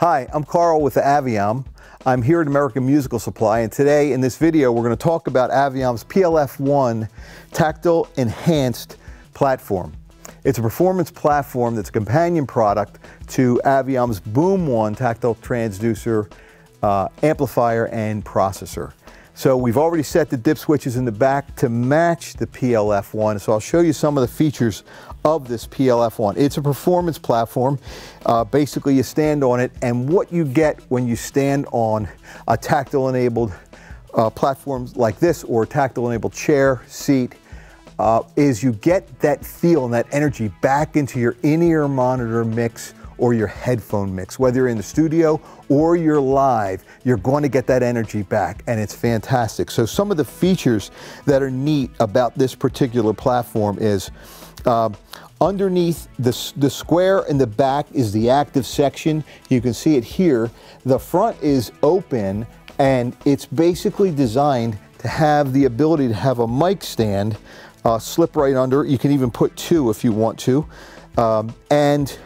Hi, I'm Carl with Aviom. I'm here at American Musical Supply and today in this video we're going to talk about Aviom's PLF1 Tactile Enhanced Platform. It's a performance platform that's a companion product to Aviom's Boom 1 tactile transducer uh, amplifier and processor. So we've already set the dip switches in the back to match the PLF1. So I'll show you some of the features of this PLF1. It's a performance platform. Uh, basically you stand on it and what you get when you stand on a tactile enabled uh, like this or tactile enabled chair, seat, uh, is you get that feel and that energy back into your in-ear monitor mix or your headphone mix. Whether you're in the studio or you're live, you're going to get that energy back and it's fantastic. So some of the features that are neat about this particular platform is uh, underneath the, the square in the back is the active section. You can see it here. The front is open and it's basically designed to have the ability to have a mic stand uh, slip right under. You can even put two if you want to. Um, and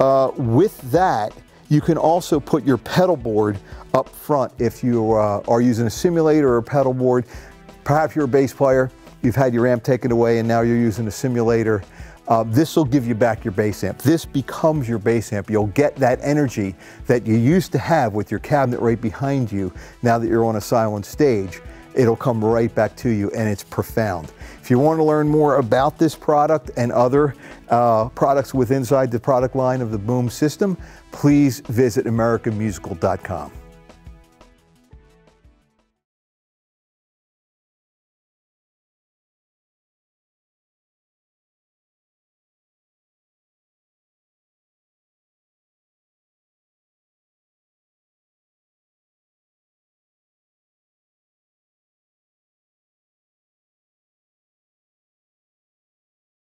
uh, with that, you can also put your pedal board up front if you uh, are using a simulator or a pedal board. Perhaps you're a bass player, you've had your amp taken away and now you're using a simulator. Uh, this will give you back your bass amp. This becomes your bass amp. You'll get that energy that you used to have with your cabinet right behind you now that you're on a silent stage it'll come right back to you and it's profound. If you want to learn more about this product and other uh, products with inside the product line of the Boom system, please visit AmericanMusical.com.